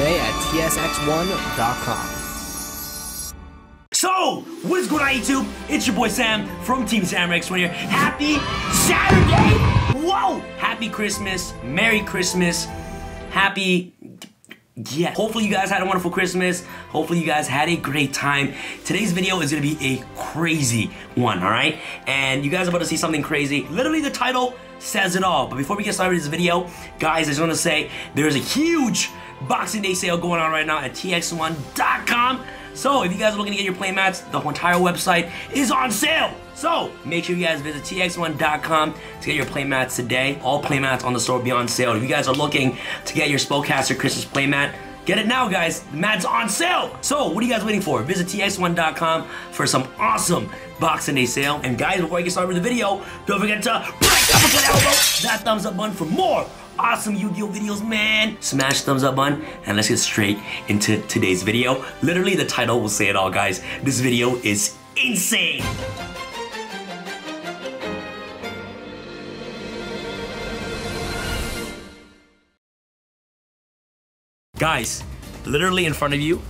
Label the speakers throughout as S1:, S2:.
S1: today at tsx1.com.
S2: So, what is going on YouTube? It's your boy Sam from Team SamRex right here. Happy Saturday! Whoa! Happy Christmas, Merry Christmas, Happy yeah. Hopefully you guys had a wonderful Christmas. Hopefully you guys had a great time. Today's video is gonna be a crazy one, all right? And you guys are about to see something crazy. Literally the title says it all. But before we get started with this video, guys, I just wanna say there's a huge Boxing Day sale going on right now at tsx1.com. So if you guys are looking to get your playmats, the entire website is on sale. So make sure you guys visit tsx1.com to get your playmats today. All playmats on the store will be on sale. If you guys are looking to get your Spellcaster Christmas playmat, Get it now, guys. The mat's on sale. So, what are you guys waiting for? Visit tsx1.com for some awesome Boxing Day sale. And guys, before I get started with the video, don't forget to up elbow, that thumbs up button for more awesome Yu-Gi-Oh videos, man. Smash thumbs up button, and let's get straight into today's video. Literally, the title will say it all, guys. This video is insane. Guys, literally in front of you,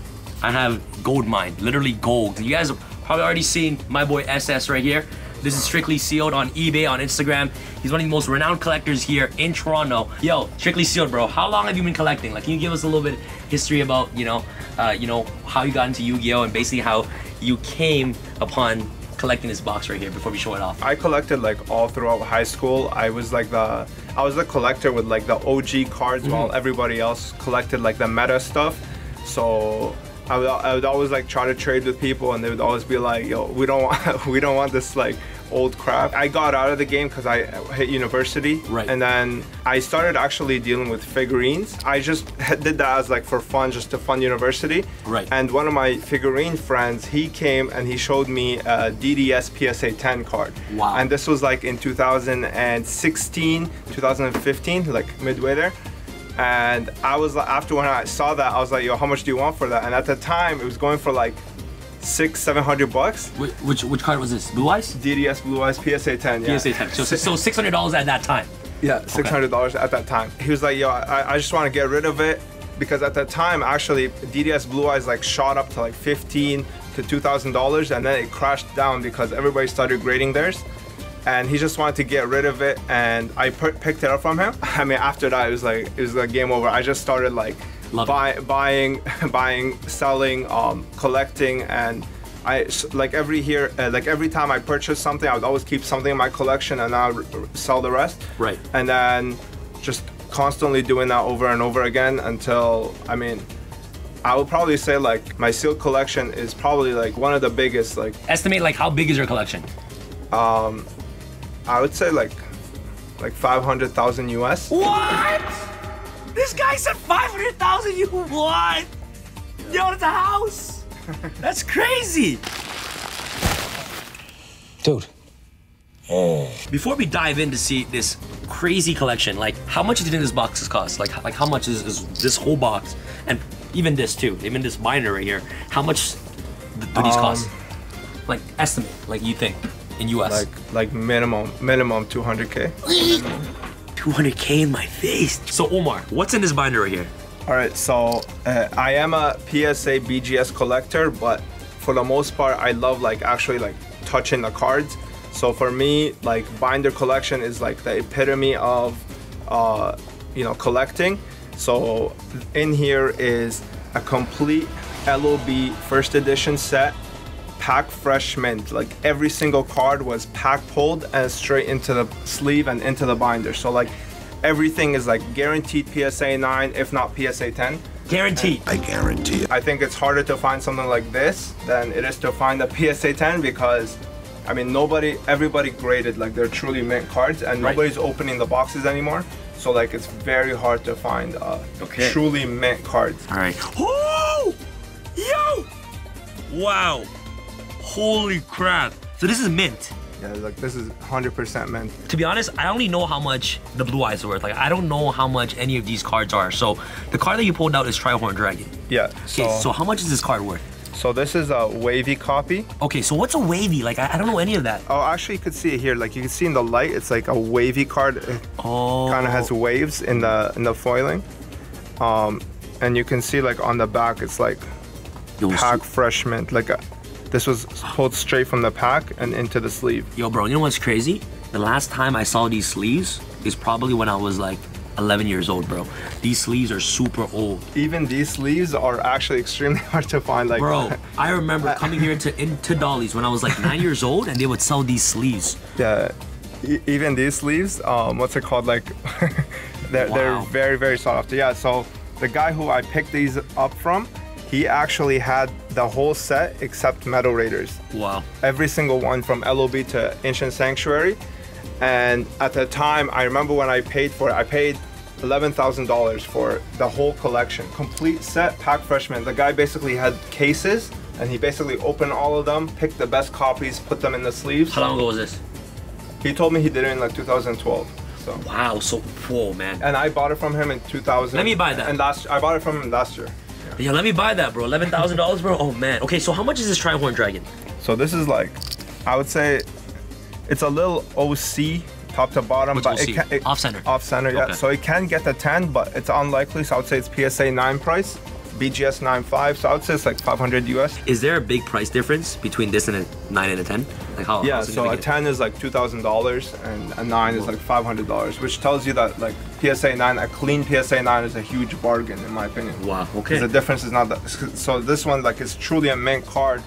S2: I have gold mine, literally gold. You guys have probably already seen my boy SS right here. This is Strictly Sealed on eBay, on Instagram. He's one of the most renowned collectors here in Toronto. Yo, Strictly Sealed, bro. How long have you been collecting? Like, can you give us a little bit history about, you know, uh, you know, how you got into Yu-Gi-Oh and basically how you came upon collecting this box right here before we show it off?
S3: I collected like all throughout high school. I was like the I was the collector with like the OG cards mm -hmm. while everybody else collected like the meta stuff. So I would, I would always like try to trade with people and they would always be like, yo, we don't want, we don't want this like old crap. I got out of the game because I hit university.
S2: Right.
S3: And then I started actually dealing with figurines. I just did that as like for fun, just to fund university.
S2: Right.
S3: And one of my figurine friends, he came and he showed me a DDS PSA 10 card.
S2: Wow.
S3: And this was like in 2016, 2015, like midway there. And I was like after when I saw that, I was like, yo, how much do you want for that? And at the time, it was going for like six, seven hundred bucks.
S2: Which, which, which card was this? Blue Eyes?
S3: DDS Blue Eyes PSA 10. Yeah.
S2: PSA 10. So, so six hundred dollars at that time.
S3: Yeah, six hundred dollars okay. at that time. He was like, yo, I, I just want to get rid of it because at that time, actually, DDS Blue Eyes like shot up to like fifteen to two thousand dollars, and then it crashed down because everybody started grading theirs and he just wanted to get rid of it and I picked it up from him. I mean after that it was like it was like game over. I just started like buy, buying, buying, selling, um, collecting and I like every year, uh, like every time I purchase something, I would always keep something in my collection and I would sell the rest.
S2: Right.
S3: And then just constantly doing that over and over again until I mean, I would probably say like my seal collection is probably like one of the biggest. Like
S2: estimate like how big is your collection?
S3: Um, I would say like like 500,000 US.
S2: What? This guy said 500,000 you what? Yo, it's a house. That's crazy.
S1: Dude.
S2: Before we dive in to see this crazy collection, like how much do you think this box cost? Like, like how much is, is this whole box? And even this too, even this binder right here. How much do these um, cost? Like estimate, like you think in US?
S3: Like like minimum minimum 200k.
S2: 200k in my face. So Omar, what's in this binder right here?
S3: All right, so uh, I am a PSA BGS collector, but for the most part, I love like actually like touching the cards. So for me, like binder collection is like the epitome of, uh, you know, collecting. So in here is a complete LOB first edition set pack fresh mint. Like every single card was pack pulled and straight into the sleeve and into the binder. So like everything is like guaranteed PSA 9, if not PSA 10.
S2: Guaranteed.
S4: I guarantee it.
S3: I think it's harder to find something like this than it is to find a PSA 10 because I mean nobody, everybody graded like they're truly mint cards and right. nobody's opening the boxes anymore. So like it's very hard to find uh, okay. truly mint cards.
S2: All right. Oh, yo, wow. Holy crap. So this is mint.
S3: Yeah, like this is 100% mint.
S2: To be honest, I only know how much the blue eyes are worth. Like I don't know how much any of these cards are. So the card that you pulled out is Trihorn Dragon.
S3: Yeah.
S2: So, okay, so how much is this card worth?
S3: So this is a wavy copy.
S2: Okay, so what's a wavy? Like, I, I, don't know any of that.
S3: Oh, actually, you could see it here. Like, you can see in the light, it's like a wavy card. It
S2: oh.
S3: kind of has waves in the in the foiling. Um, and you can see like on the back, it's like
S2: Yo,
S3: pack
S2: so-
S3: fresh mint. Like a, this was pulled straight from the pack and into the sleeve.
S2: Yo, bro, you know what's crazy? The last time I saw these sleeves is probably when I was like 11 years old, bro. These sleeves are super old.
S3: Even these sleeves are actually extremely hard to find. Like,
S2: Bro, I remember coming here to into Dolly's when I was like nine years old and they would sell these sleeves.
S3: yeah, e- even these sleeves, um, what's it called? Like, they're, they're very, very sought after. Yeah, so the guy who I picked these up from, he actually had the whole set except Metal Raiders.
S2: Wow.
S3: every single one from LOB to Ancient Sanctuary. And at the time, I remember when I paid for it, I paid $11,000 for the whole collection, complete set, pack fresh mint. The guy basically had cases and he basically opened all of them, picked the best copies, put them in the sleeves.
S2: How long ago was this?
S3: He told me he did it in like 2012. So,
S2: Wow, so whoa, man.
S3: and I bought it from him in 2000.
S2: Let me buy that.
S3: And last, I bought it from him last year.
S2: Yeah, let me buy that, bro. Eleven thousand dollars, bro. Oh man. Okay, so how much is this Trihorn Dragon?
S3: So this is like, I would say, it's a little OC top to bottom,
S2: What's
S3: but it can it,
S2: Off center?
S3: Off center, yeah.
S2: Okay.
S3: So it can get the 10, but it's unlikely. So I would say it's PSA 9 price, BGS 9.5. So I would say it's like 500 US.
S2: Is there a big price difference between this and a nine and a ten? Like how?
S3: Yeah.
S2: how
S3: So a 10 is like $2,000, and a 9 is like $500, which tells you that like PSA 9, a clean PSA 9 is a huge bargain in my opinion.
S2: Wow. Okay.
S3: The difference is not that. So this one like is truly a mint card,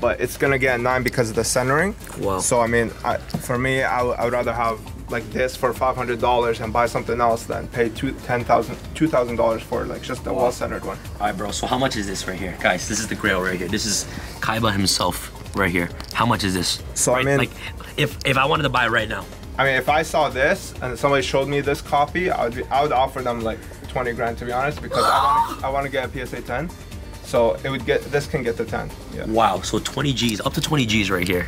S3: but it's gonna get a nine because of the centering.
S2: Wow.
S3: So I mean, I, for me, I would rather have like this for five hundred dollars and buy something else than pay two ten thousand two thousand dollars for like just a well centered one.
S2: All right, bro. So how much is this right here, guys? This is the Grail right here. This is Kaiba himself right here. How much is this?
S3: So, I mean-
S2: like, if if I wanted to buy it right now,
S3: I mean, if I saw this and somebody showed me this copy, I would be, I would offer them like twenty grand to be honest because I want I want to get a PSA ten. So it would get this can get to ten. Yeah.
S2: wow. So 20 G's, up to 20 G's right here.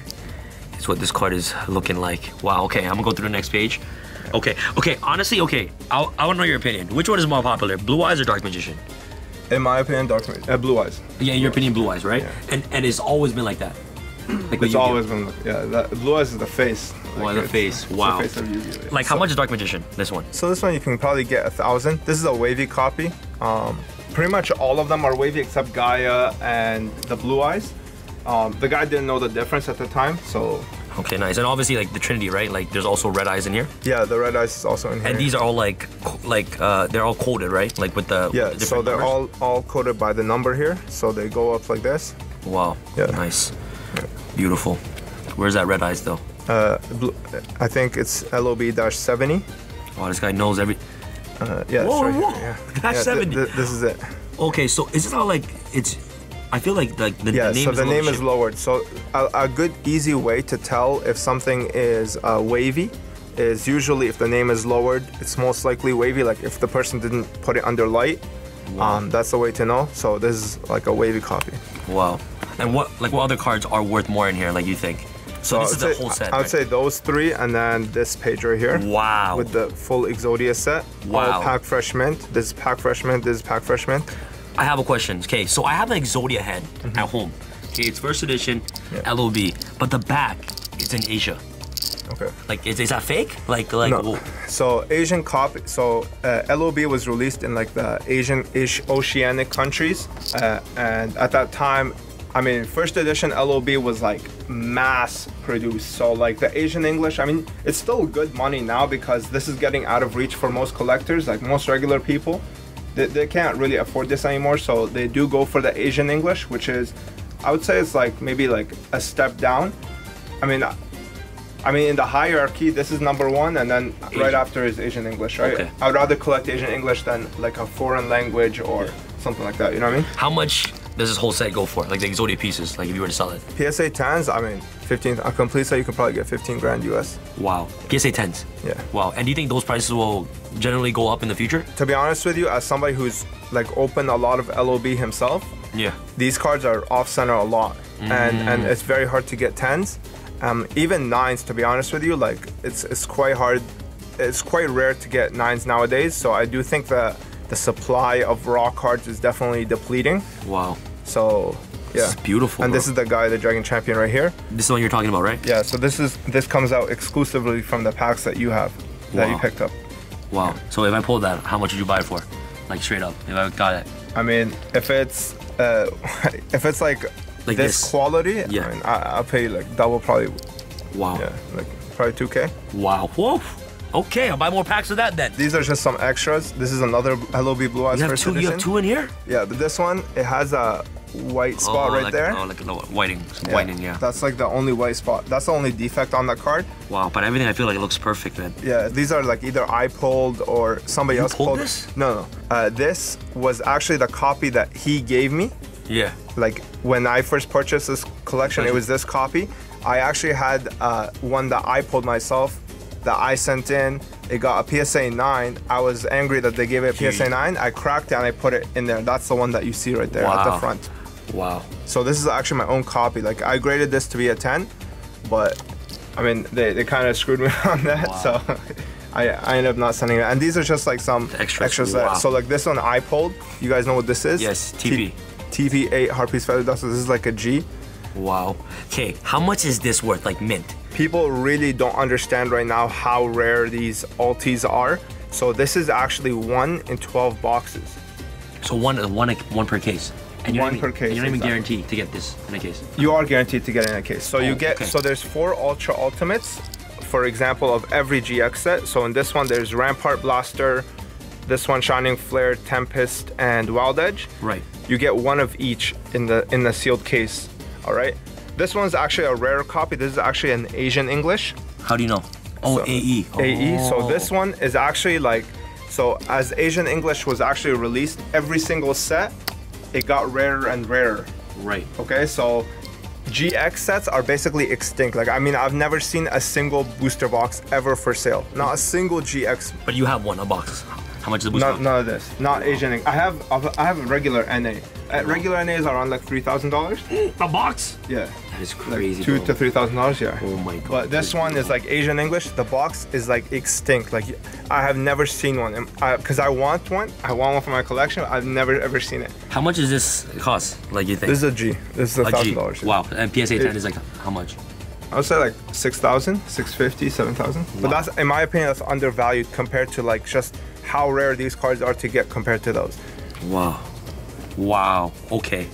S2: Is what this card is looking like. Wow. Okay, I'm gonna go through the next page. Okay. Okay. Honestly, okay. I I want to know your opinion. Which one is more popular, Blue Eyes or Dark Magician?
S3: In my opinion, dark Magician. uh, blue eyes.
S2: Yeah, in your opinion, Blue Eyes, right?
S3: Yeah.
S2: And and it's always been like that. Like
S3: It's always been yeah. That, blue eyes is the face.
S2: Wow, the
S3: it's-
S2: face, wow.
S3: The face of Yu-Gi-Oh, yeah.
S2: Like how
S3: So-
S2: much is Dark Magician? This one.
S3: So this one you can probably get a thousand. This is a wavy copy. Um, pretty much all of them are wavy except Gaia and the Blue Eyes. Um, the guy didn't know the difference at the time, so
S2: Okay, nice. And obviously, like the Trinity, right? Like there's also red eyes in here.
S3: yeah, the red eyes is also in here.
S2: And these are all like, like uh, they're all coded, right? Like with the
S3: yeah,
S2: with the
S3: so they're
S2: numbers?
S3: all all coded by the number here. So they go up like this.
S2: Wow.
S3: Yeah.
S2: Nice. Beautiful. Where's that red eyes though?
S3: Uh, I think it's LOB-70.
S2: Wow, this guy knows every.
S3: Uh, yeah,
S2: Whoa,
S3: right here,
S2: whoa,
S3: yeah.
S2: Dash
S3: Yeah,
S2: 70.
S3: th- th- this is it.
S2: Okay, so is it all like it's? I feel like like the,
S3: Yeah,
S2: the name
S3: so
S2: is
S3: the name is lowered. So a, a good, easy way to tell if something is uh, wavy is usually if the name is lowered, it's most likely wavy. Like if the person didn't put it under light, um, that's the way to know. So this is like a wavy copy.
S2: Wow. And what like what other cards are worth more in here? Like you think? So,
S3: I
S2: this is the
S3: say-
S2: whole set.
S3: I would
S2: right?
S3: say those three, and then this page right here.
S2: Wow.
S3: With the full Exodia set.
S2: Wow.
S3: All pack fresh mint. This is pack fresh mint. This is pack fresh mint.
S2: I have a question. Okay, so I have an Exodia head at home. Okay, it's first edition.
S3: Yeah.
S2: LOB, but the back is in Asia.
S3: Okay.
S2: Like, is, is that fake? Like, like,
S3: No.
S2: whoa.
S3: So Asian copy. So uh, LOB was released in like the Asian ish oceanic countries, uh, and at that time, I mean, first edition LOB was like mass produced. So like the Asian English, I mean, it's still good money now because this is getting out of reach for most collectors, like most regular people. They, they can't really afford this anymore, so they do go for the Asian English, which is, I would say, it's like maybe like a step down. I mean, I mean, in the hierarchy, this is number one, and then right after is Asian English, right?
S2: Okay.
S3: I would rather collect Asian English than like a foreign language or something like that. You know what I mean?
S2: How much does this whole set go for? Like the Exodia pieces, like if you were to sell it?
S3: PSA 10s, I mean, 15. A complete set you can probably get 15 grand US.
S2: Wow. PSA 10s.
S3: Yeah.
S2: Wow. And do you think those prices will generally go up in the future?
S3: To be honest with you, as somebody who's like opened a lot of LOB himself,
S2: Yeah.
S3: these cards are off center a lot, and and it's very hard to get tens. Um, even nines, to be honest with you, like it's it's quite hard. It's quite rare to get nines nowadays. So I do think that the supply of raw cards is definitely depleting.
S2: Wow.
S3: So yeah,
S2: beautiful,
S3: And
S2: bro.
S3: this is the guy, the Dragon Champion, right here.
S2: This is the one you're talking about, right?
S3: Yeah. So this is this comes out exclusively from the packs that you have that you
S2: Wow.
S3: picked up.
S2: Wow. So if I pulled that, how much would you buy it for? Like straight up, if I got it.
S3: I mean, if it's uh, if it's like,
S2: Like
S3: this,
S2: this.
S3: quality,
S2: Yeah.
S3: I mean, I, I'll pay like double, probably,
S2: Wow.
S3: yeah, like probably 2k.
S2: Wow. Whoa. Okay, I'll buy more packs of that then.
S3: These are just some extras. This is another LOB Blue Eyes
S2: You have two. You have two in here.
S3: Yeah, but this one it has a white spot
S2: oh,
S3: right
S2: like,
S3: there.
S2: Oh, like a little whiting,
S3: Yeah,
S2: whitening. Yeah.
S3: That's like the only white spot. That's the only defect on that card.
S2: Wow. But everything I feel like it looks perfect, man.
S3: Yeah, these are like either I pulled or somebody
S2: You
S3: else
S2: pulled
S3: pulled.
S2: this?
S3: No, no. Uh, this was actually the copy that he gave me.
S2: Yeah.
S3: Like when I first purchased this collection, it was this copy. I actually had uh, one that I pulled myself that I sent in. It got a PSA 9. I was angry that they gave it a PSA 9. I cracked it and I put it in there. That's the one that you see right there at the front.
S2: Wow.
S3: So this is actually my own copy. Like I graded this to be a 10, but I mean they, they kind of screwed me on that.
S2: Wow.
S3: So I, I ended up not sending it. And these are just like some
S2: extras.
S3: that-
S2: Wow.
S3: so like this one I pulled. You guys know what this is?
S2: Yes, TP.
S3: T- TP8 Harpies Feather Dust. So this is like a G.
S2: Wow. Okay, how much is this worth? Like mint?
S3: People really don't understand right now how rare these Altis are. So this is actually one in 12 boxes.
S2: So one, one, one per case. And you're
S3: One
S2: even-
S3: per case,
S2: You're not even
S3: exactly.
S2: guaranteed to get this in a case.
S3: You are guaranteed to get in a case. So you
S2: Oh,
S3: get
S2: okay.
S3: so there's four Ultra Ultimates, for example, of every GX set. So in this one there's Rampart Blaster, this one Shining Flare, Tempest, and Wild Edge.
S2: Right.
S3: You get one of each in the in the sealed case. All right. This one's actually a rare copy. This is actually an Asian English.
S2: How do you know? Oh,
S3: So-
S2: AE.
S3: AE. So
S2: Oh.
S3: this one is actually like, so as Asian English was actually released, every single set, it got rarer and rarer.
S2: Right.
S3: Okay, so GX sets are basically extinct. Like, I mean, I've never seen a single booster box ever for sale. Not a single GX.
S2: But you have one, a box. How much is the booster? Box?
S3: none of this. Not Asian. I have I have a regular NA. Uh, regular NA is around like three thousand dollars.
S2: A box?
S3: Yeah.
S2: That is
S3: Like
S2: crazy.
S3: two
S2: bro.
S3: to three thousand dollars. Yeah.
S2: Oh my god.
S3: But this one is like Asian English. The box is like extinct. Like I have never seen one. Because I, want one. I want one for my collection. I've never ever seen it.
S2: How much does this cost? Like you think?
S3: This is a G. This is a thousand dollars.
S2: Wow. And PSA 10
S3: It-
S2: is like how much?
S3: I would say like 6,000, 650, 7,000. But that's, in my opinion, that's undervalued compared to like just how rare these cards are to get compared to those.
S2: Wow. Wow. Okay.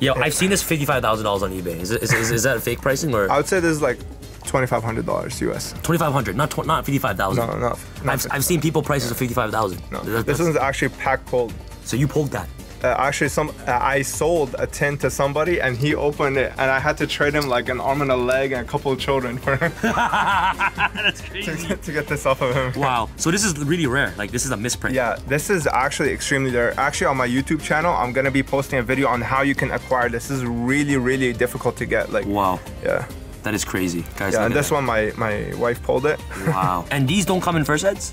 S2: Yo, I've seen this fifty-five thousand dollars on eBay. Is, it, is, is, is that a fake pricing or
S3: I would say this is like $2,500 US.
S2: twenty-five hundred? Not tw- not fifty-five thousand.
S3: No, no, not
S2: I've, I've seen people prices of fifty-five thousand.
S3: No, this one's actually packed pulled.
S2: so you pulled that.
S3: Uh, actually, some uh, I sold a tin to somebody and he opened it, and I had to trade him like an arm and a leg and a couple of children for him
S2: That's crazy.
S3: to, to get this off of him.
S2: wow. So this is really rare. Like this is a misprint.
S3: Yeah, this is actually extremely rare. Actually, on my YouTube channel, I'm gonna be posting a video on how you can acquire this. This is really, really difficult to get. Like,
S2: Wow.
S3: yeah,
S2: That is crazy, guys.
S3: yeah. And this
S2: that.
S3: one, my my wife pulled it.
S2: Wow. and these don't come in first heads.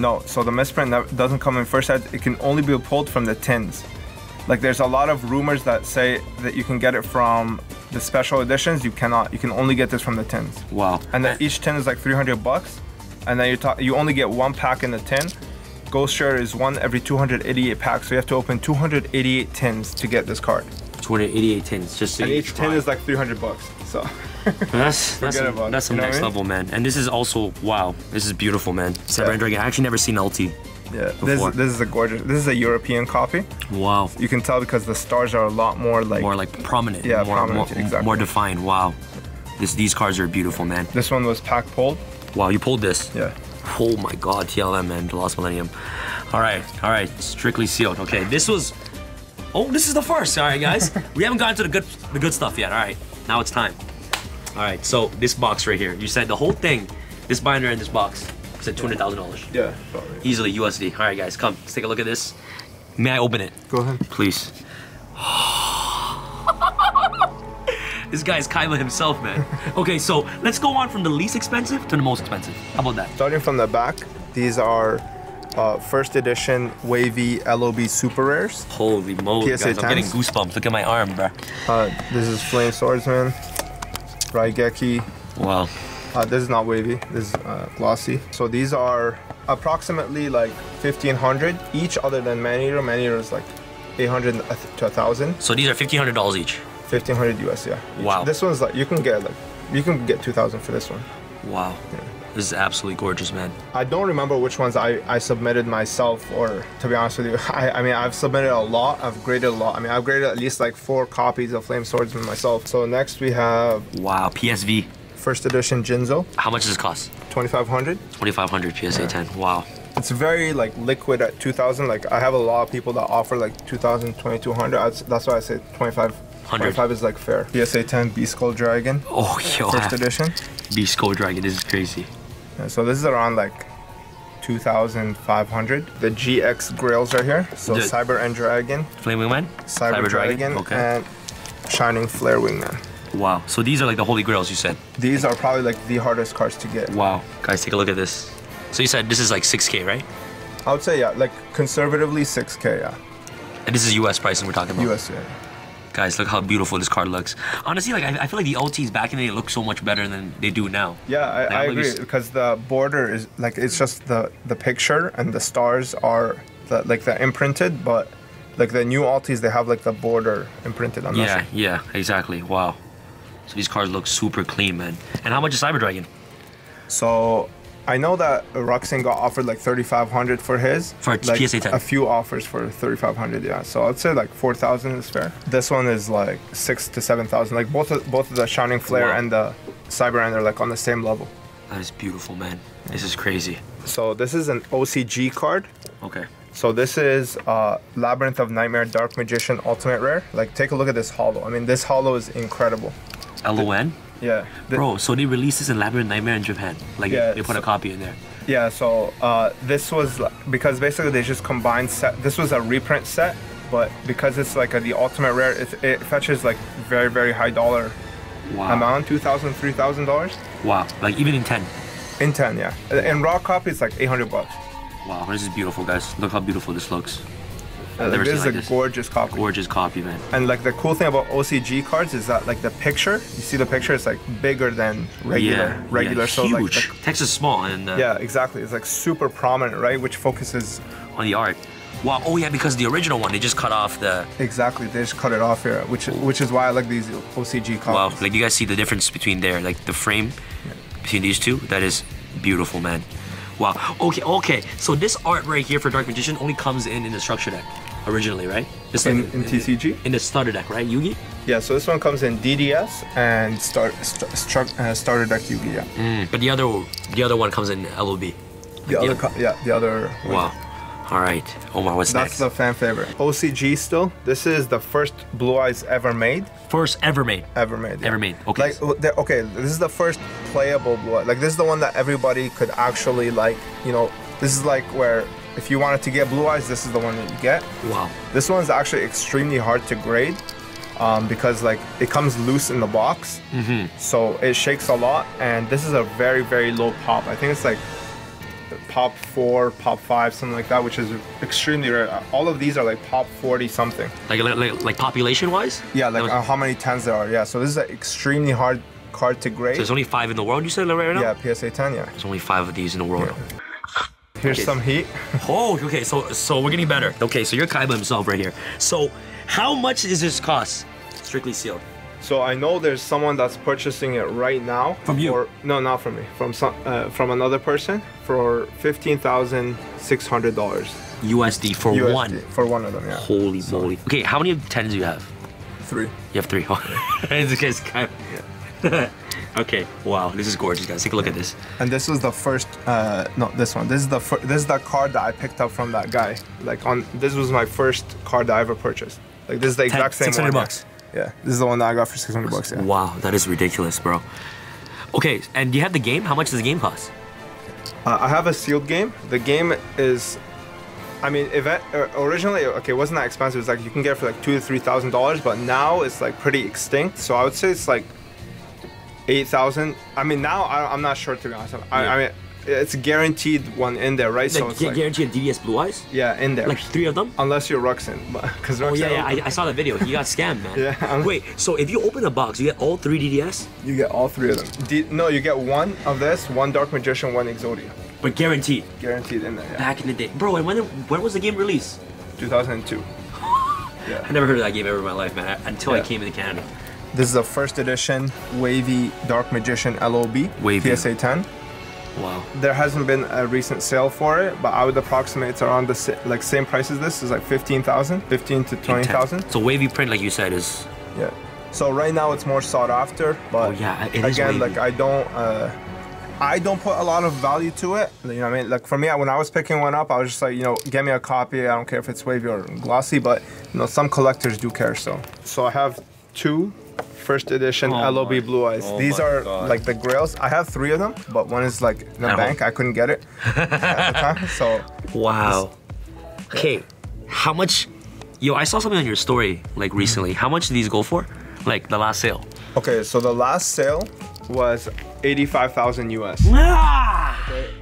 S3: No, so the misprint never- doesn't come in first head. It can only be pulled from the tins. Like, there's a lot of rumors that say that you can get it from the special editions. You cannot. You can only get this from the tins.
S2: Wow.
S3: And then each tin is like 300 bucks. And then you talk, you only get one pack in the tin. Ghost Rare is one every 288 packs, so you have to open 288 tins to get this card.
S2: 288 tins just to
S3: And each tin is like 300 bucks. So
S2: That's that's some, that's some
S3: you know what
S2: next
S3: I mean?
S2: level, man. And this is also wow. This is beautiful, man. Cyber
S3: Yeah.
S2: Dragon. I actually never seen LT.
S3: yeah, this this is a gorgeous. This is a European coffee.
S2: Wow.
S3: You can tell because the stars are a lot more like.
S2: More like prominent.
S3: Yeah,
S2: more,
S3: prominent,
S2: more,
S3: exactly.
S2: more defined. Wow. This these cards are beautiful, man.
S3: This one was pack pulled.
S2: Wow, you pulled this.
S3: Yeah.
S2: Oh my god, TLM man, the Lost Millennium. All right, all right, strictly sealed. Okay, this was. Oh, this is the first. All right, guys, we haven't gotten to the good, the good stuff yet. All right, now it's time. All right, so this box right here, you said the whole thing, this binder and this box, said two hundred thousand dollars,
S3: Yeah. Probably.
S2: easily USD. All right, guys, come, let's take a look at this. May I open it,
S3: Go ahead.
S2: please? this guy is Kaiba himself, man. Okay, so let's go on from the least expensive to the most expensive. How about that?
S3: Starting from the back, these are uh, first edition wavy LOB super rares.
S2: Holy moly,
S3: PSA
S2: guys, I'm getting goosebumps. Look at my arm, bro.
S3: Uh, this is Flame Swordsman, Raigeki.
S2: Wow.
S3: Uh, this is not wavy. This is uh, glossy. So these are approximately like 1500 each, other than Maneater. Maneater is like 800 to 1000.
S2: So these are $1,500 each.
S3: 1500 US, yeah. each.
S2: Wow.
S3: This one's like you can get like you can get 2000 for this one.
S2: Wow. This is absolutely gorgeous, man.
S3: I don't remember which ones I, I submitted myself, or to be honest with you, I, I mean, I've submitted a lot. I've graded a lot. I mean, I've graded at least like four copies of Flame Swordsman myself. So next we have
S2: Wow, PSV.
S3: first edition Jinzo,
S2: How much does it cost?
S3: 2500.
S2: 2500 PSA 10. Wow.
S3: It's very like liquid at 2000. Like I have a lot of people that offer like 2000, 2200. That's why I say 25. 25 is like fair. PSA 10 Beast Skull Dragon,
S2: Oh, yo.
S3: first edition.
S2: Beast Skull Dragon. This is crazy.
S3: So this is around like 2,500. The GX grills are here. So
S2: The-
S3: Cyber End Dragon,
S2: Flame Wingman?
S3: Cyber, Dragon,
S2: Okay.
S3: and Shining Flare Wingman.
S2: wow. So these are like the holy grails you said.
S3: These are probably like the hardest cards to get.
S2: Wow. Guys, take a look at this. So you said this is like 6K, right?
S3: I would say yeah, like conservatively 6K, yeah.
S2: And this is US pricing we're talking about.
S3: US, yeah.
S2: Guys, look how beautiful this card looks. Honestly, like I, I feel like the OTs back in the day look so much better than they do now.
S3: Yeah, I,
S2: Like,
S3: I agree because the border is like it's just the the picture and the stars are the, like the imprinted, but like the new altis they have like the border imprinted on
S2: Yeah,
S3: them.
S2: yeah, exactly. Wow. So these cards look super clean, man. And how much is Cyber Dragon?
S3: So I know that Ruxin got offered like 3,500 for his.
S2: For
S3: like,
S2: PSA 10.
S3: A few offers for 3,500, yeah. So I'd say like 4,000 is fair. This one is like six to 7,000. Like both of, both of the Shining Flare
S2: Wow.
S3: and the Cyber End are like on the same level.
S2: That is beautiful, man. This is crazy.
S3: So this is an OCG card.
S2: Okay.
S3: So this is uh, Labyrinth of Nightmare Dark Magician Ultimate Rare. Like take a look at this holo. I mean this holo is incredible.
S2: LON?
S3: Yeah. The-
S2: Bro, so they released this in Labyrinth Nightmare in Japan. Like
S3: Yeah,
S2: they put a copy in there.
S3: Yeah, so uh, this was because basically they just combined set. This was a reprint set, but because it's like a, the ultimate rare, it, it fetches like very very high dollar
S2: Wow.
S3: amount, two thousand, three thousand dollars
S2: Wow. Like even in 10.
S3: in ten. Yeah, in raw copy it's like eight hundred bucks.
S2: Wow, this is beautiful, guys. Look how beautiful this looks.
S3: Uh, this is
S2: like
S3: a
S2: this.
S3: gorgeous copy.
S2: Gorgeous copy, man.
S3: And like the cool thing about OCG cards is that like the picture, you see the picture, it's like bigger than regular.
S2: yeah.
S3: regular.
S2: Yeah,
S3: so like
S2: huge.
S3: the-
S2: Text is small and uh,
S3: yeah, exactly. It's like super prominent, right? Which focuses
S2: on the art. Wow. Oh yeah, because the original one they just cut off the.
S3: exactly. They just cut it off here, which which is why I like these OCG
S2: Wow. Like you guys see the difference between there, like the frame between these two. That is beautiful, man. Wow. Okay. Okay. So this art right here for Dark Magician only comes in in the structure deck originally, right? It's
S3: In- in TCG?
S2: In the starter deck, right? Yugi.
S3: Yeah, so this one comes in DDS and start, st- uh, starter deck Yugi. Yeah.
S2: But the other, the other one comes in LOB.
S3: The other, co- yeah, the other. one.
S2: Wow. All right. Omar, what's
S3: That's the fan favorite. OCG still. This is the first Blue Eyes ever made.
S2: First ever made.
S3: Ever made. yeah.
S2: Ever made, okay.
S3: Like, uh, okay, this is the first playable Blue Eye. Like, this is the one that everybody could actually like. You know, this is like where if you wanted to get Blue Eyes, this is the one that you get.
S2: Wow.
S3: This one's actually extremely hard to grade um, because like it comes loose in the box, mm-hmm. so it shakes a lot. And this is a very very low pop. I think it's like pop four, pop five, something like that, which is extremely rare. All of these are like pop forty something.
S2: Like, like, like population wise?
S3: Yeah, like uh, how many tens there are. Yeah, so this is an extremely hard card to grade.
S2: There's only five in the world, you said right now?
S3: yeah, PSA 10. Yeah.
S2: There's only five of these in the world.
S3: Here's
S2: Okay.
S3: some heat.
S2: Oh, okay. So, so we're getting better. Okay, so you're Kaiba himself right here. So, how much does this cost? Strictly sealed.
S3: So I know there's someone that's purchasing it right now.
S2: From you?
S3: For, no, not from me. From some, uh, from another person for fifteen thousand six hundred dollars.
S2: USD for one.
S3: for one of them. Yeah,
S2: Holy moly. Okay, how many tens do you have?
S3: three.
S2: You have three. This guy's kind of- okay. Wow, this is gorgeous, guys. Take a look at this.
S3: And this was the first. Uh, no, this one. This is the fir- this is the card that I picked up from that guy. Like on this was my first card that I ever purchased. Like this is the exact same
S2: 600
S3: one.
S2: bucks.
S3: Yeah, this is the one that I got for six hundred bucks. Yeah.
S2: Wow, that is ridiculous, bro. Okay, and do you have the game? How much does the game cost?
S3: Uh, I have a sealed game. The game is, I mean, event uh, originally okay, it wasn't that expensive. It's was like you can get it for like two to three thousand dollars, but now it's like pretty extinct. So I would say it's like eight thousand. I mean, now I, I'm not sure to be honest. I,
S2: Yeah.
S3: I mean, it's guaranteed one in there, right? so
S2: Like,
S3: it's
S2: gu-
S3: like
S2: guaranteed DDS Blue Eyes?
S3: yeah, in there.
S2: Like three of them?
S3: Unless you're Ruxin, because
S2: Oh yeah, yeah. I, I saw the video. He got scammed, man.
S3: Yeah, I'm-
S2: Wait, so if you open a box, you get all three DDS,
S3: you get all three of them. D- no, you get one of this, one Dark Magician, one Exodia,
S2: but guaranteed.
S3: guaranteed in there. Yeah.
S2: Back in the day, bro. And when when was the game released?
S3: 2002. yeah.
S2: I never heard of that game ever in my life, man. Until I came into Canada.
S3: This is a first edition wavy Dark Magician LOB
S2: Wavy.
S3: PSA 10.
S2: Wow.
S3: There hasn't been a recent sale for it, but I would approximate it's around the like same price as this is like 15,000, 15 to 20,000.
S2: So wavy print, like you said, is
S3: Yeah. So right now it's more sought after, but
S2: Oh, yeah,
S3: again, like I don't, uh, I don't put a lot of value to it. You know what I mean? Like for me, when I was picking one up, I was just like, you know, get me a copy. I don't care if it's wavy or glossy, but you know, some collectors do care. So, so I have two first edition
S2: Oh
S3: LOB
S2: my-
S3: Blue Eyes.
S2: oh
S3: These are
S2: God.
S3: like the grails. I have three of them, but one is like in the bank. I couldn't get it at the time. So
S2: wow. Okay, how much? Yo, I saw something on your story like recently. How much did these go for? Like the last sale.
S3: okay, so the last sale was 85,000 US.
S2: Ah!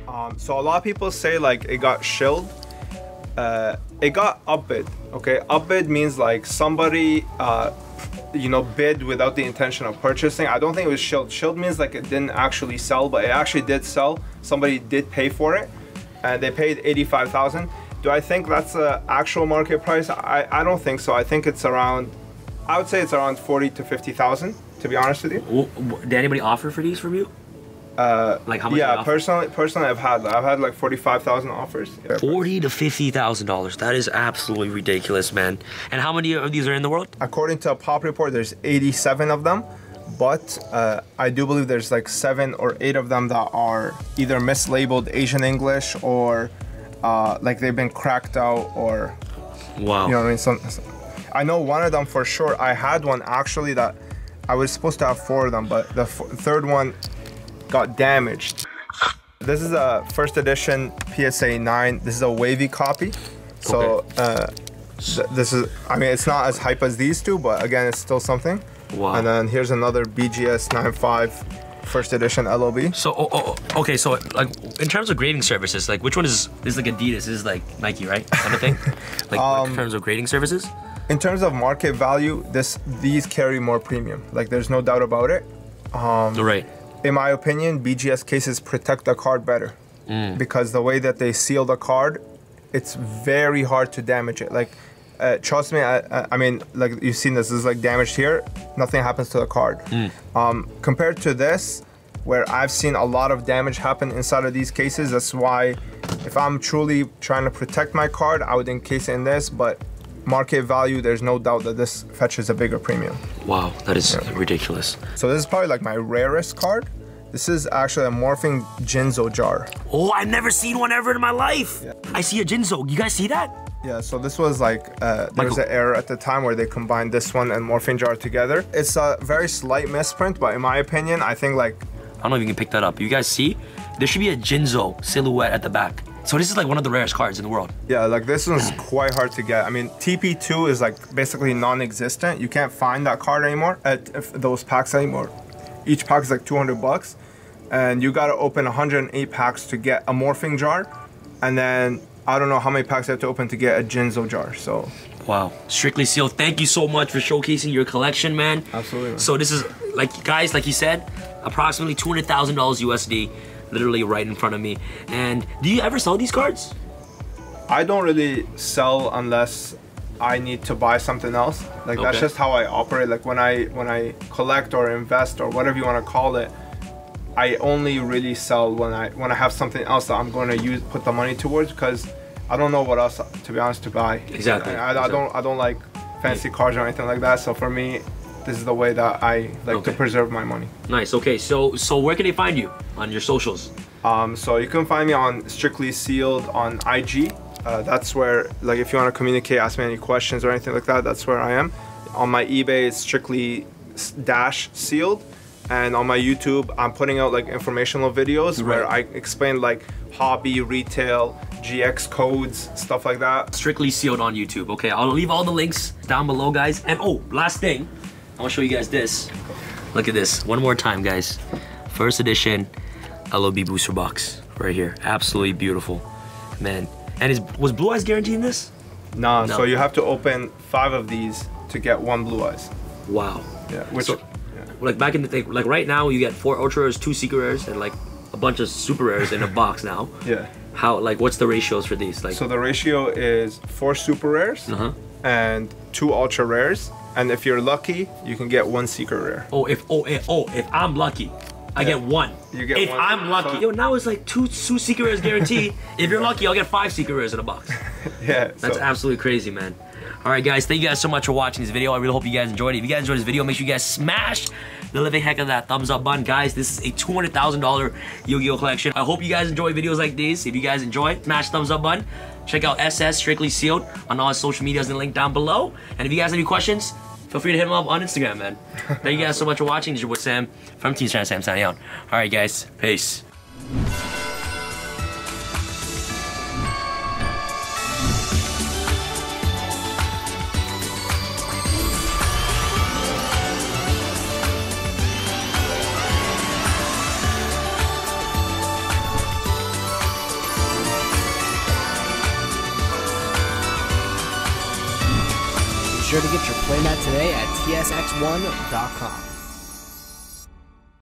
S3: Um, so a lot of people say like it got shilled. Uh, it got upbid. Okay, upbid means like somebody, uh, you know, bid without the intention of purchasing. I don't think it was shield. Shilled means like it didn't actually sell, but it actually did sell. Somebody did pay for it, and they paid eighty-five thousand. Do I think that's the actual market price? I, I don't think so. I think it's around. I would say it's around forty to fifty thousand. To be honest with you.
S2: Did anybody offer for these from you? Uh, like how much?
S3: Yeah, personally, personally, I've had I've had like forty-five thousand offers.
S2: Forty to fifty thousand dollars. That is absolutely ridiculous, man. And how many of these are in the world?
S3: according to a pop report, there's 87 of them, but uh, I do believe there's like seven or eight of them that are either mislabeled Asian English or uh, like they've been cracked out or
S2: Wow.
S3: you know what I mean. Some, some- I know one of them for sure. I had one actually that I was supposed to have four of them, but the f- third one got damaged. This is a first edition PSA 9. This is a wavy copy. So uh, th- this is, I mean, it's not as hype as these two, but again, it's still something.
S2: Wow.
S3: And then here's another BGS 95 first edition LOB.
S2: So, oh, oh, oh, okay, so like in terms of grading services, like which one is this is like Adidas, this is like Nike, right? Kind of thing. like
S3: Um,
S2: in terms of grading services.
S3: In terms of market value, this these carry more premium. Like there's no doubt about it.
S2: right.
S3: In my opinion, BGS cases protect the card better because the way that they seal the card, it's very hard to damage it. Like, uh, trust me, I, I- mean, like you've seen this, this is like damaged here, nothing happens to the card. Um, compared to this, where I've seen a lot of damage happen inside of these cases, that's why if I'm truly trying to protect my card, I would encase it in this, but market value, there's no doubt that this fetches a bigger premium.
S2: Wow, that is ridiculous.
S3: So this is probably like my rarest card. This is actually a morphing Jinzo jar.
S2: Oh, I've never seen one ever in my life. I see a Jinzo. You guys see that?
S3: Yeah, so this was like uh, there was
S2: Michael.
S3: an error at the time where they combined this one and morphing jar together. It's a very slight misprint, but in my opinion, I think like
S2: I don't know if you can pick that up. You guys see? There should be a Jinzo silhouette at the back. So this is like one of the rarest cards in the world.
S3: yeah, like this one's quite hard to get. I mean, TP2 is like basically non-existent. You can't find that card anymore uh, at those packs anymore. Each pack is like 200 bucks, and you gotta open 108 packs to get a morphing jar, and then I don't know how many packs you have to open to get a Jinzo jar. So
S2: Wow. Strictly Sealed, thank you so much for showcasing your collection, man.
S3: Absolutely, man.
S2: So this is like guys, like he said, approximately two hundred thousand dollars USD, literally right in front of me. And do you ever sell these cards?
S3: I don't really sell unless I need to buy something else. Like that's just how I operate. Like when I when I collect or invest or whatever you want to call it, I only really sell when I when I have something else that I'm going to use put the money towards because I don't know what else to be honest to buy.
S2: Exactly,
S3: I, I
S2: exactly.
S3: don't I don't like fancy cars or anything like that. So for me, this is the way that I like
S2: Okay.
S3: to preserve my money.
S2: Nice. Okay. So so where can they find you on your socials?
S3: Um, so you can find me on Strictly Sealed on IG. Uh, that's where, like, if you want to communicate, ask me any questions or anything like that, that's where I am. On my eBay, it's Strictly Dash Sealed, and on my YouTube, I'm putting out like informational videos where I explain like hobby, retail, GX codes, stuff like that.
S2: Strictly Sealed on YouTube. Okay. I'll leave all the links down below, guys. And oh, last thing, I want to show you guys this. Look at this. One more time, guys. First edition LOB booster box right here. Absolutely beautiful, man. And is was Blue Eyes guaranteed in this?
S3: Nah,
S2: No.
S3: so you have to open five of these to get one blue eyes.
S2: Wow.
S3: Yeah, which
S2: So-
S3: yeah.
S2: Like back in the day, like right now, you get four ultra rares, two secret rares, and like a bunch of super rares in a box now.
S3: yeah.
S2: How like what's the ratios for these? Like
S3: So the ratio is four super rares
S2: Uh-huh.
S3: and two ultra rares. And if you're lucky, you can get one secret rare.
S2: oh if oh if, oh if I'm lucky, I get one.
S3: You get
S2: if
S3: one.
S2: I'm lucky.
S3: So-
S2: Yo, now it's like two two secret rares guarantee. if you're lucky, I'll get five secret rares in a box.
S3: Yeah.
S2: That's
S3: so,
S2: absolutely crazy, man. All right, guys, thank you guys so much for watching this video. I really hope you guys enjoyed it. If you guys enjoyed this video, make sure you guys smash the living heck of that thumbs up button. Guys, this is a $200,000 Yu-Gi-Oh collection. I hope you guys enjoy videos like these. If you guys enjoy, smash thumbs up button. Check out SS Strictly Sealed on all his social medias in the link down below. And if you guys have any questions, feel free to hit him up on Instagram, man. Thank you guys so much for watching. This is your boy Sam from Team Sam Sam signing out. All right, guys. Peace.
S1: Today at tsx1.com.